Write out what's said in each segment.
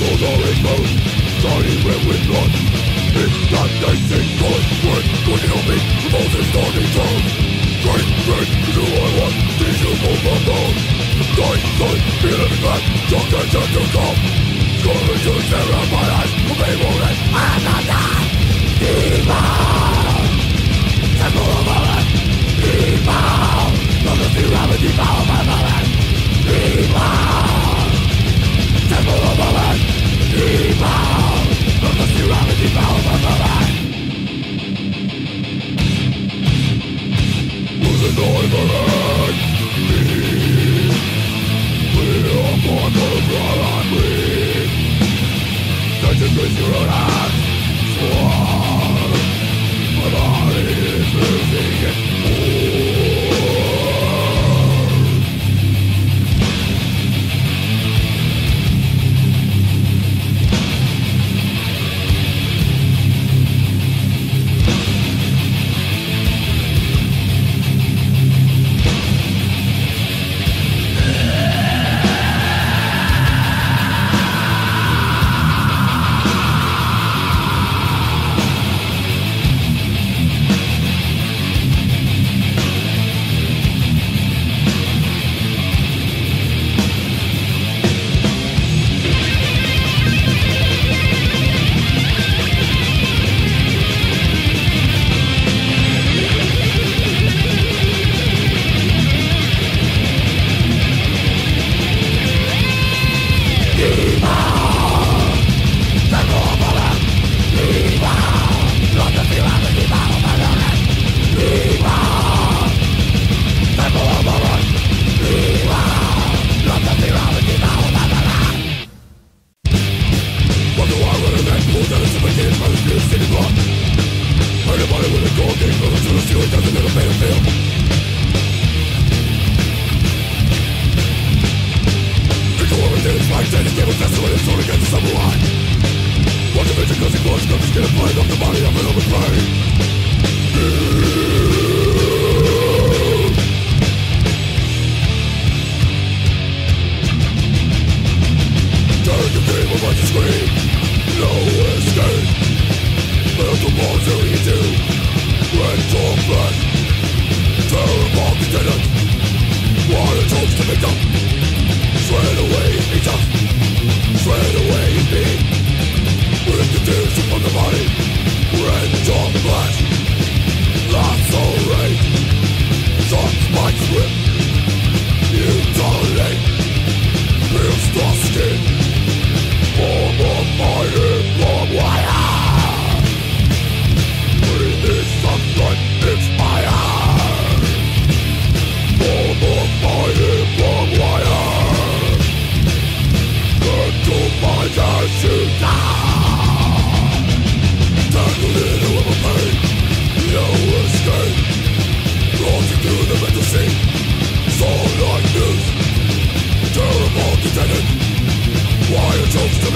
Muscles are exposed Starting red with blood It's not tasting good When good to me Moses starting toes Great, great do I want These you move my bone Die, die Feeling back Don't get to come Going to stare at my eyes Obey morning I'm not die Evil! Temple of my heaven Evil Love the fear of a devour my heaven With your hands Swore My body is losing its me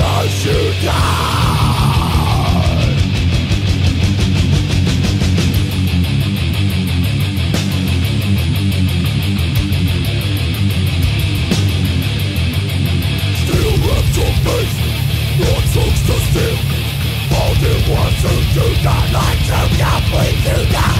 as you die. Still your face. All the ones who do not like to, yeah, we do.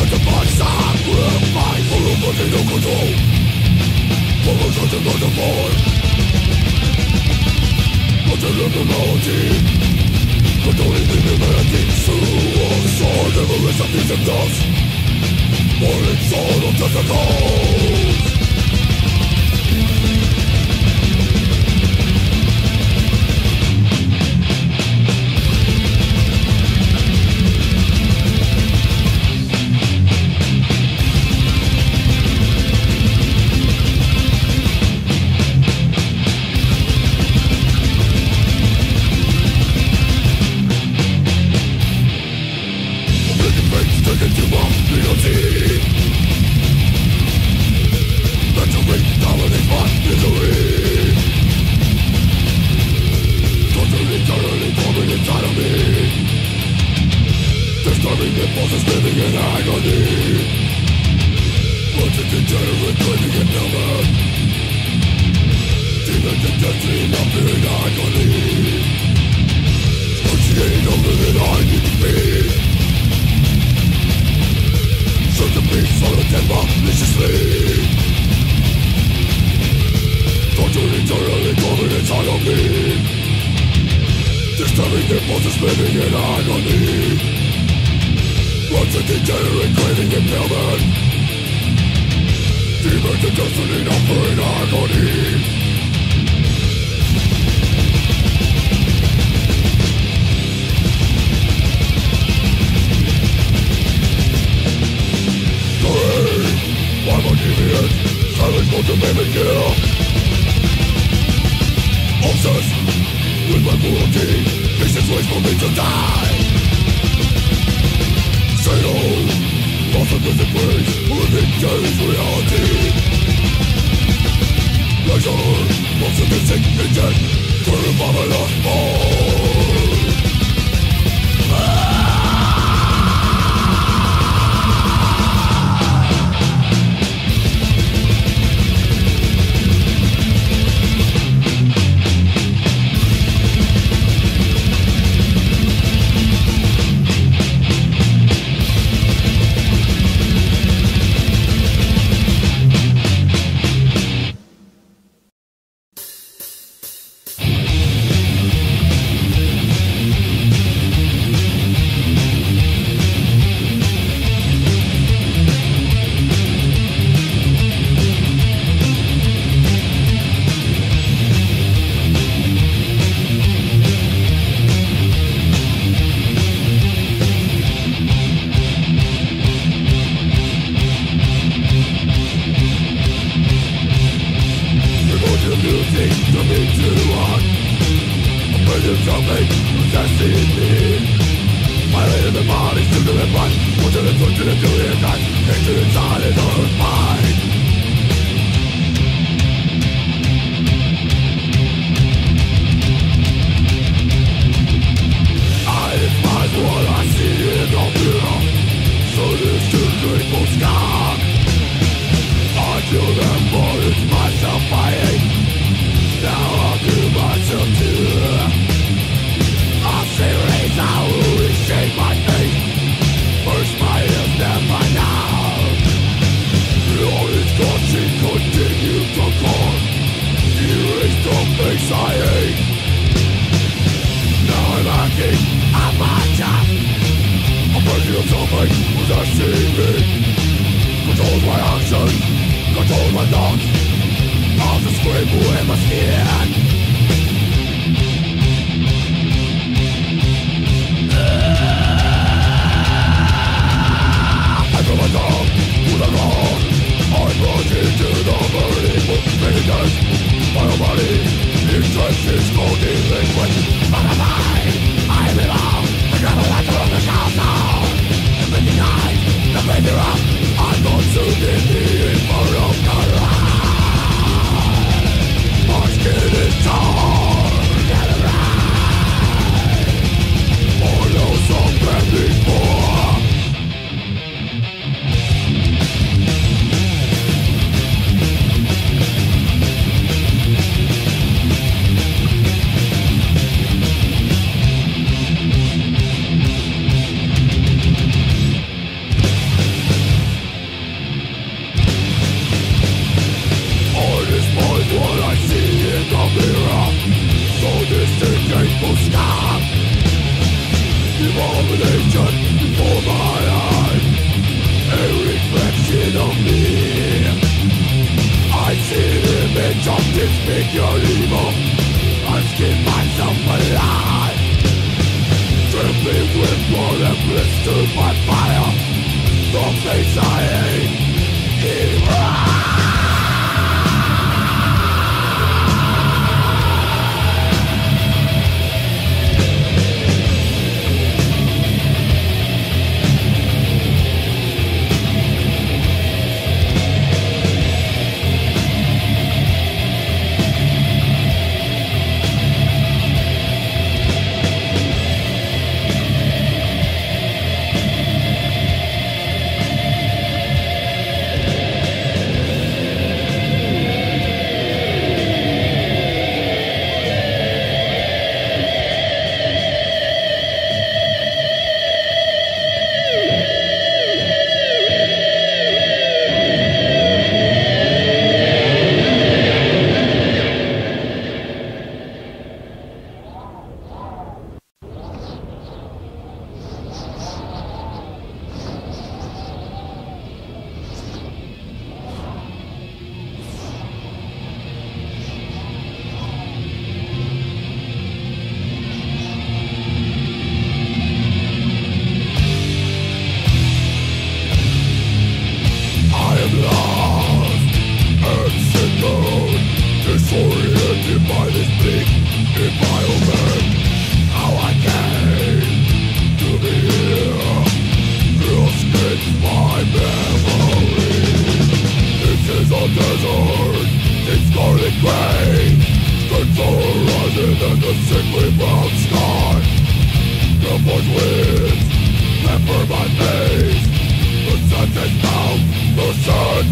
たちはさうまいの風の我が風の They're starving their pulses, living in agony. Once a degenerate, craving impalement Demon to destiny, offering agony. Silence will demand it, yeah Obsessed with my cruelty This is ways for me to die. Zero Often with the grace Living days reality Pleasure Most of the sick in death Through Babylon's fall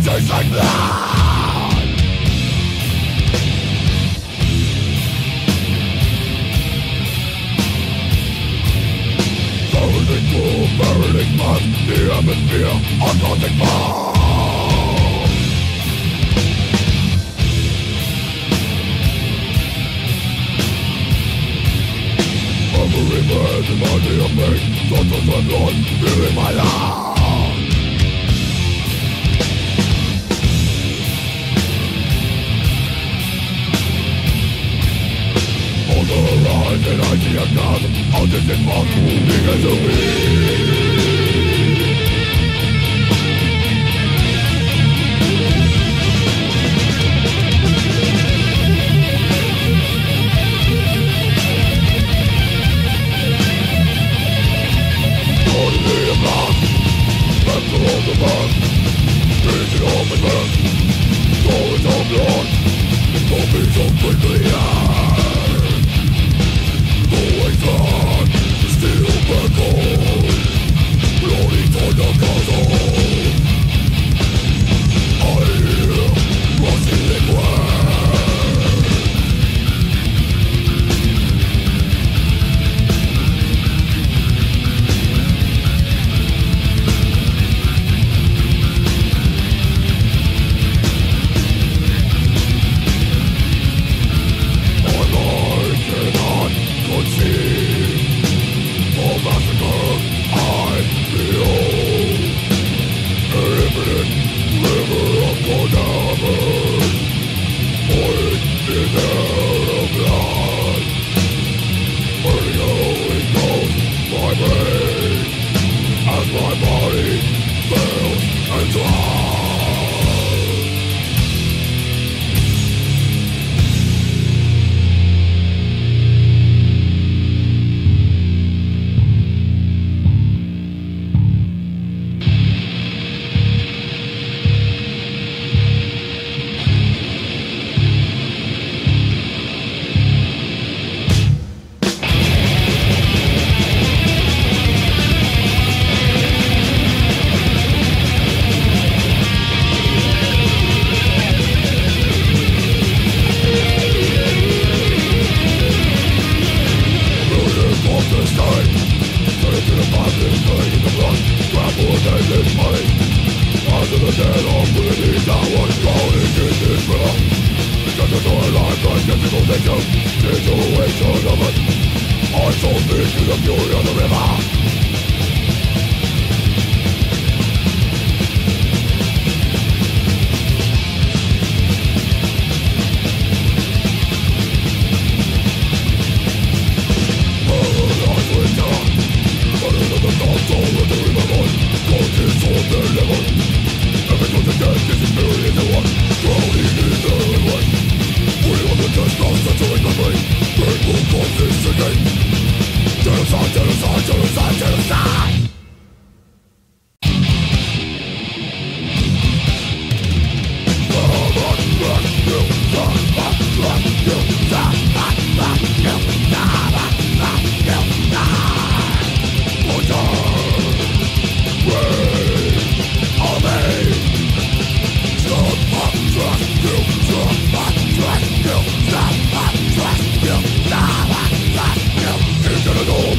tastes like blood Burning cool, burning mud The atmosphere, undaunted power Every man's body of me, thoughts of blood, filling my life. Override the idea of God How does it possible begin to be? Back to all the past Peace all my past Stories of the heart Don't be so quickly out like. Trust, you, trust, my trust, you, trust, my trust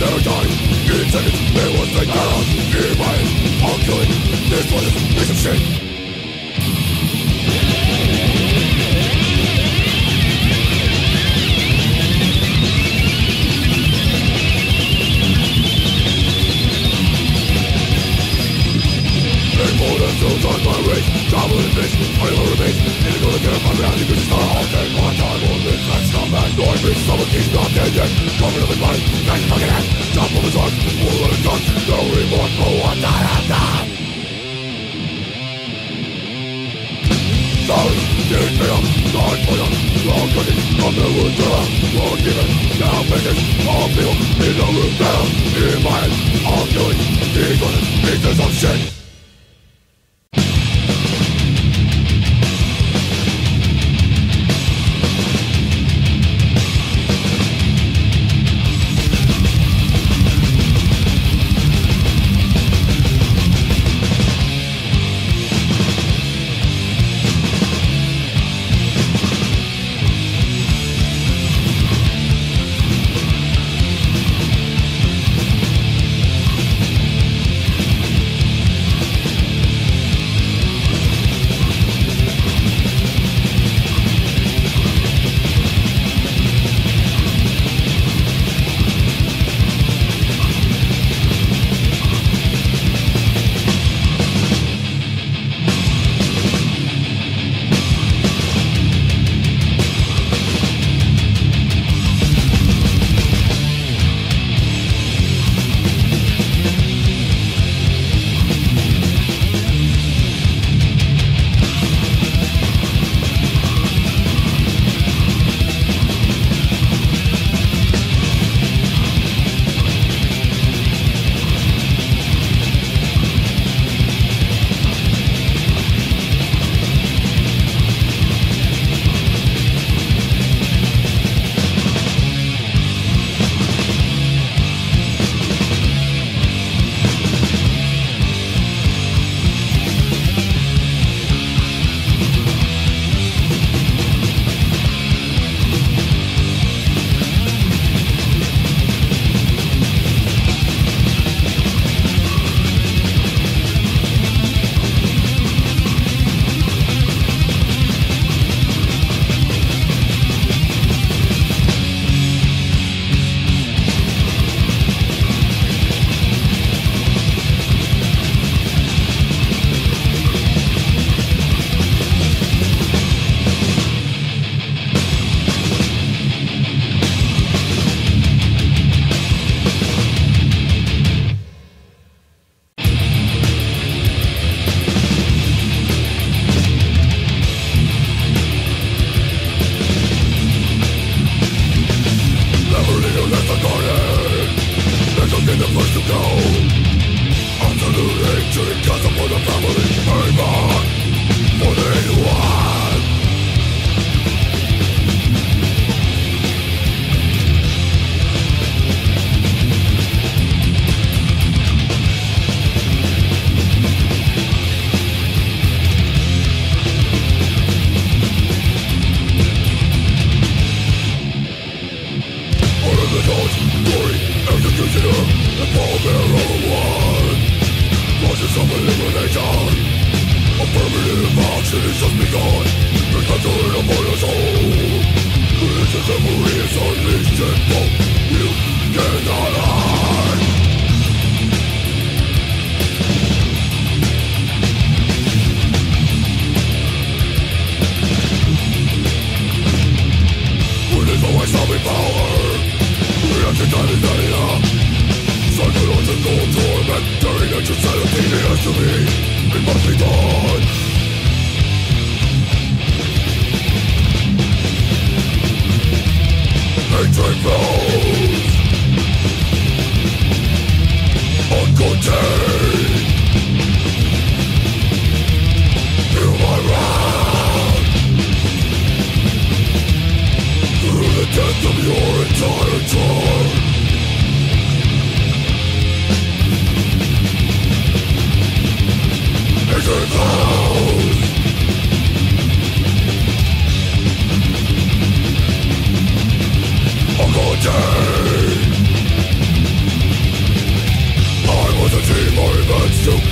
never died He said it, it was like that He might, killing This was a piece of shit souls on my race Travel in peace, I will remain In the golden care of my reality Which is not all day My time will be flex Come back, no I breathe Someone keeps not dead yet Cover another body Back the fucking ass Chop off his arm Pull out his gun No remorse for what not have done Sorry, dear fail Lord for them Lord cutting From the wood to them Lord given Now figures All people In the room down In my head All doing He's Pieces of shit Который полюсов Criticism is unleashed and broke You. cannot hide When is always having power Reaction time is not enough Psychological torment Dirty nature's sanity has to be It must be done hatred grows Uncontained Hear my wrath Through the death of your entire tribe Hatred grows Modern. I was a team, I advanced to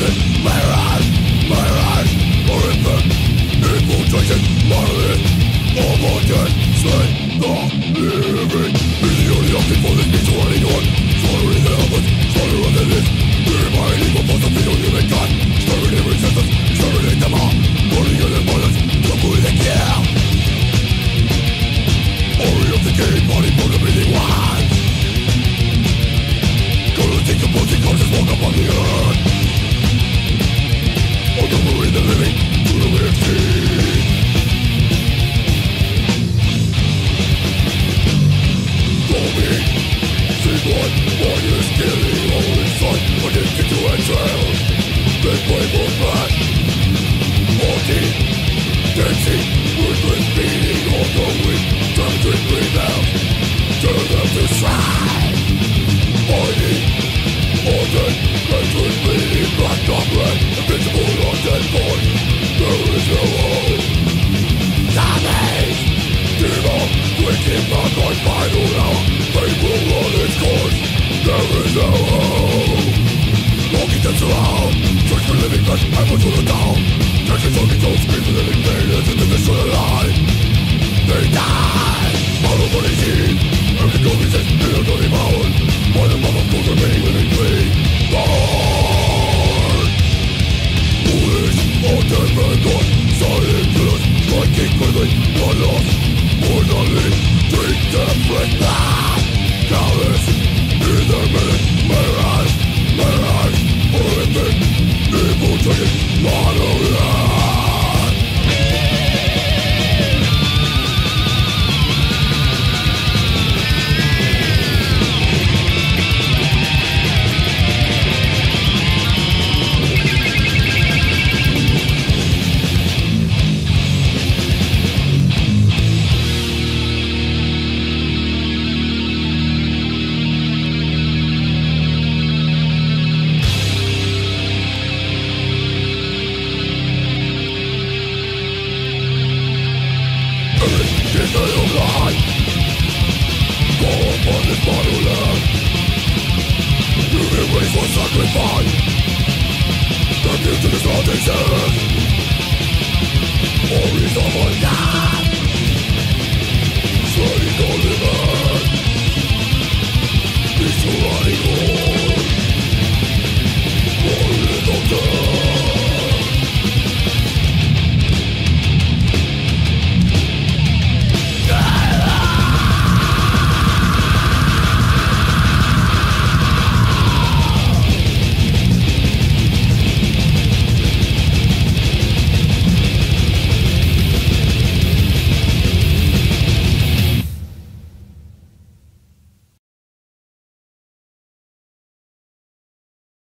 In their Them around Search for living flesh Ever to the down on control Scream for living pain As if this should alive They die Follow what is seen Every goal resist In a dirty mound By the mouth of those remaining living free Burn Foolish On dead man gone Silent killers Striking quickly Not lost Mortally Drink fresh blood Callous In their minute Mirage Mirage Orifice, evil dragon, motherland.